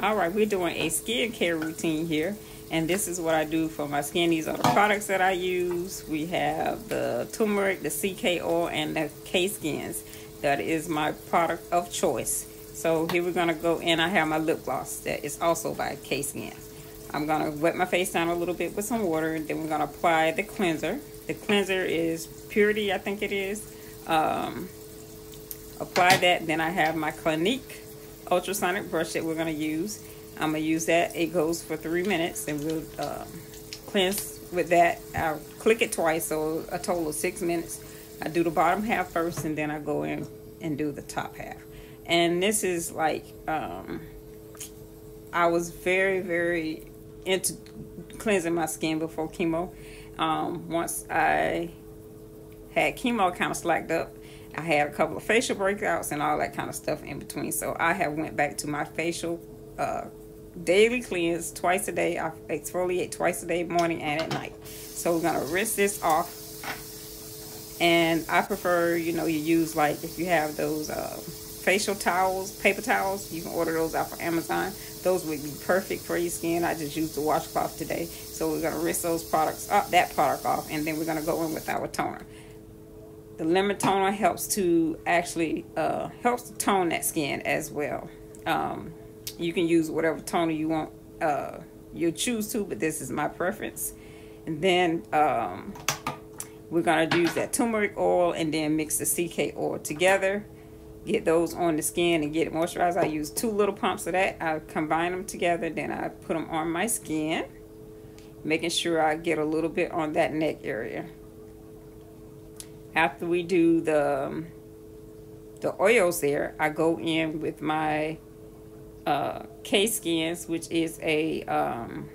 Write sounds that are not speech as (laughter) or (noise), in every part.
All right, we're doing a skincare routine here. And this is what I do for my skin. These are the products that I use. We have the turmeric, the CK oil, and the K-Skins. That is my product of choice. So here we're to go in. I have my lip gloss that is also by K-Skins. I'm to wet my face down a little bit with some water. And then we're to apply the cleanser. The cleanser is Purity, I think it is. Um, apply that. Then I have my Clinique ultrasonic brush that we're going to use. I'm going to use that. It goes for three minutes and we'll um, cleanse with that. I'll click it twice, so a total of six minutes. I do the bottom half first and then I go in and do the top half. And this is like, um, I was very, very into cleansing my skin before chemo. Um, once I had chemo kind of slacked up, I had a couple of facial breakouts and all that kind of stuff in between. So I have went back to my facial uh, daily cleanse twice a day. I exfoliate twice a day, morning and at night. So we're gonna rinse this off. And I prefer, you know, you use like if you have those uh, facial towels, paper towels, you can order those out from Amazon. Those would be perfect for your skin. I just used the washcloth today. So we're gonna rinse those products up, that product off, and then we're gonna go in with our toner. The lemon toner helps to actually uh, helps to tone that skin as well. Um, you can use whatever toner you want uh, you choose to, but this is my preference. And then um, we're gonna use that turmeric oil and then mix the CK oil together. Get those on the skin and get it moisturized. I use two little pumps of that. I combine them together, then I put them on my skin, making sure I get a little bit on that neck area after we do the um, the oils there, I go in with my uh, K-Skins, which is a um,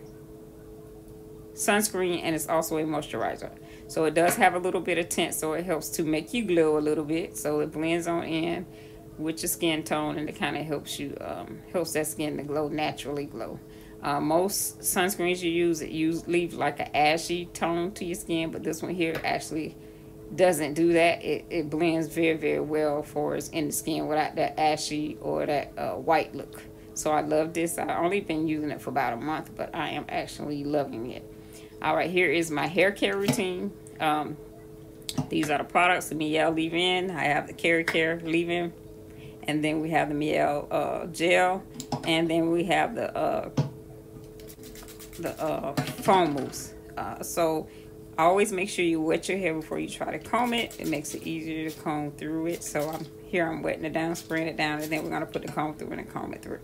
sunscreen and it's also a moisturizer. So it does have a little bit of tint, so it helps to make you glow a little bit. So it blends on in with your skin tone and it kind of helps you, um, helps that skin to glow, naturally glow. Uh, most sunscreens you use, it use leave like an ashy tone to your skin, but this one here actually doesn't do that. It, it blends very, very well for us in the skin without that ashy or that uh, white look. So I love this. I've only been using it for about a month, but I am actually loving it. All right, here is my hair care routine. Um, these are the products, the Mielle leave-in. I have the Keracare leave-in. And then we have the Mielle uh, gel. And then we have the uh, the uh, foam mousse. Uh, so always make sure you wet your hair before you try to comb it. It makes it easier to comb through it. So I'm here, I'm wetting it down, spraying it down, and then we're gonna put the comb through and comb it through.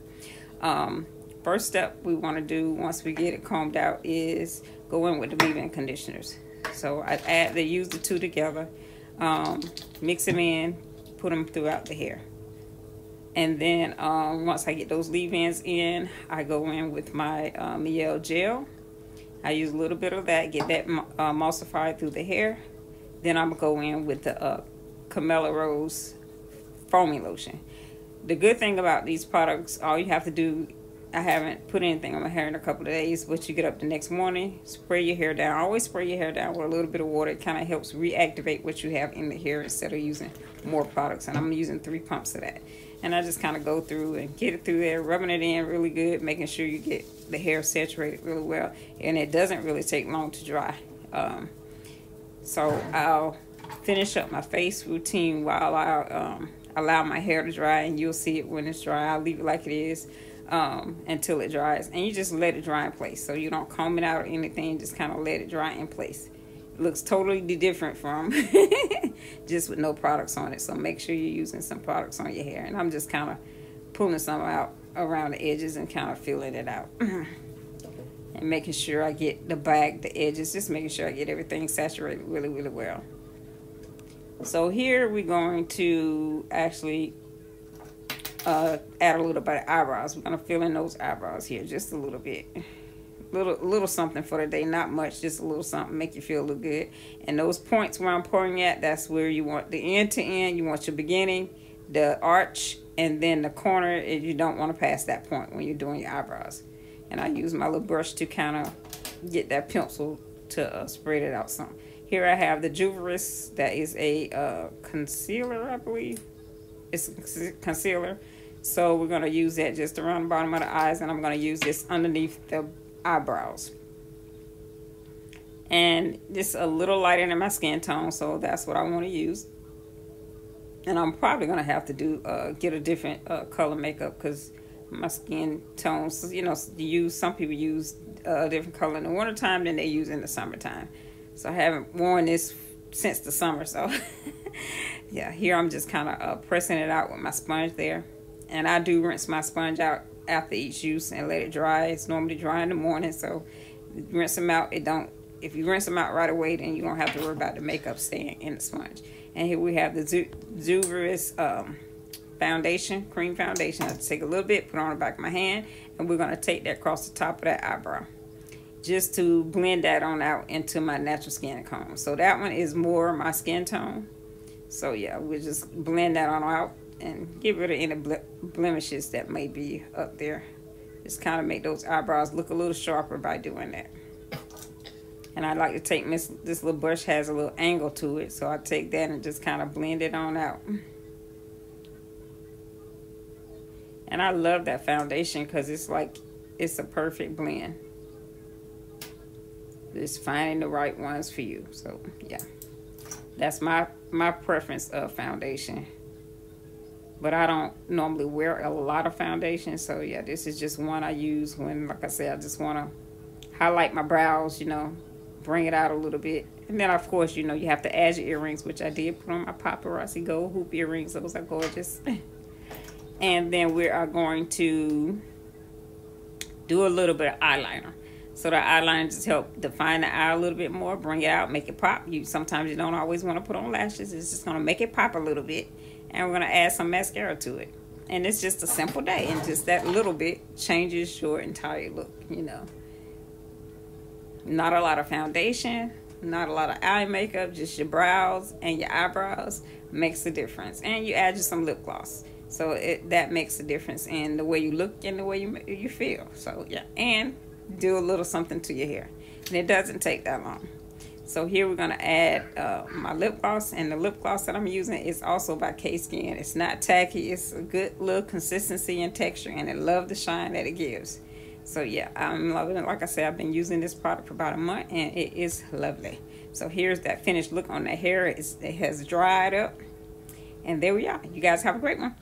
Um, first step we wanna do once we get it combed out is go in with the leave-in conditioners. So I add, they use the two together, um, mix them in, put them throughout the hair. And then um, once I get those leave-ins in, I go in with my uh, Mielle gel I use a little bit of that, get that uh, emulsified through the hair. Then I'm gonna go in with the uh, Rose foaming lotion. The good thing about these products, all you have to do, I haven't put anything on my hair in a couple of days, but you get up the next morning, spray your hair down. Always spray your hair down with a little bit of water. It kind of helps reactivate what you have in the hair instead of using more products. And I'm using three pumps of that. And I just kind of go through and get it through there, rubbing it in really good, making sure you get the hair saturated really well. And it doesn't really take long to dry. Um, so I'll finish up my face routine while I um, allow my hair to dry. And you'll see it when it's dry. I'll leave it like it is um, until it dries. And you just let it dry in place. So you don't comb it out or anything. Just kind of let it dry in place looks totally different from (laughs) just with no products on it. So make sure you're using some products on your hair. And I'm just kind of pulling some out around the edges and kind of feeling it out. (clears throat) and making sure I get the back, the edges, just making sure I get everything saturated really, really well. So here we're going to actually uh, add a little bit of eyebrows. We're going to fill in those eyebrows here just a little bit little little something for the day not much just a little something make you feel a little good. And those points where i'm pouring at that's where you want the end to end you want your beginning the arch and then the corner if you don't want to pass that point when you're doing your eyebrows. And i use my little brush to kind of get that pencil to uh, spread it out some. Here i have the juveris that is a uh, concealer i believe. It's concealer. So we're going to use that just around the bottom of the eyes and I'm going to use this underneath the eyebrows. And just a little lighter than my skin tone, so that's what I want to use. And I'm probably going to have to do uh, get a different uh, color makeup because my skin tones, you know, use some people use uh, a different color in the wintertime than they use in the summertime. So I haven't worn this since the summer, so (laughs) yeah, here I'm just kind of uh, pressing it out with my sponge there. And I do rinse my sponge out after each use and let it dry. It's normally dry in the morning, so rinse them out. It don't. If you rinse them out right away, then you don't have to worry about the makeup staying in the sponge. And here we have the Zuveris um, foundation, cream foundation. I take a little bit, put on the back of my hand, and we're going to take that across the top of that eyebrow just to blend that on out into my natural skin tone. So that one is more my skin tone. So yeah, we'll just blend that on out and get rid of any ble blemishes that may be up there. Just kind of make those eyebrows look a little sharper by doing that. And I like to take this, this little brush has a little angle to it. So I take that and just kind of blend it on out. And I love that foundation because it's like, it's a perfect blend. Just finding the right ones for you. So yeah, that's my, my preference of foundation but I don't normally wear a lot of foundation. So yeah, this is just one I use when, like I said, I just want to highlight my brows, you know, bring it out a little bit. And then of course, you know, you have to add your earrings, which I did put on my paparazzi gold hoop earrings. Those are gorgeous. (laughs) and then we are going to do a little bit of eyeliner. So the eyeliner just help define the eye a little bit more, bring it out, make it pop. You sometimes you don't always want to put on lashes. It's just gonna make it pop a little bit and we're going to add some mascara to it. And it's just a simple day, and just that little bit changes your entire look, you know. Not a lot of foundation, not a lot of eye makeup, just your brows and your eyebrows makes a difference. And you add just some lip gloss. So it, that makes a difference in the way you look and the way you, you feel. So yeah, and do a little something to your hair. And it doesn't take that long. So here we're going to add uh, my lip gloss. And the lip gloss that I'm using is also by K-Skin. It's not tacky. It's a good little consistency and texture. And I love the shine that it gives. So yeah, I'm loving it. Like I said, I've been using this product for about a month. And it is lovely. So here's that finished look on the hair. It's, it has dried up. And there we are. You guys have a great one.